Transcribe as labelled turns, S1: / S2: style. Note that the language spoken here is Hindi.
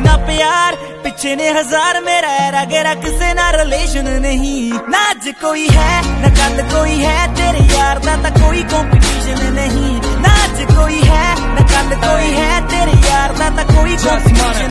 S1: ना प्यार पीछे ने हज़ार मेरा आगे रा किसी ना रिलेशन नहीं। ना अज कोई है ना कल कोई है तेरे यार ना तो कोई कंपटीशन नहीं। ना अज कोई है ना कल कोई है तेरे यार ना तो कोई कंपटीशन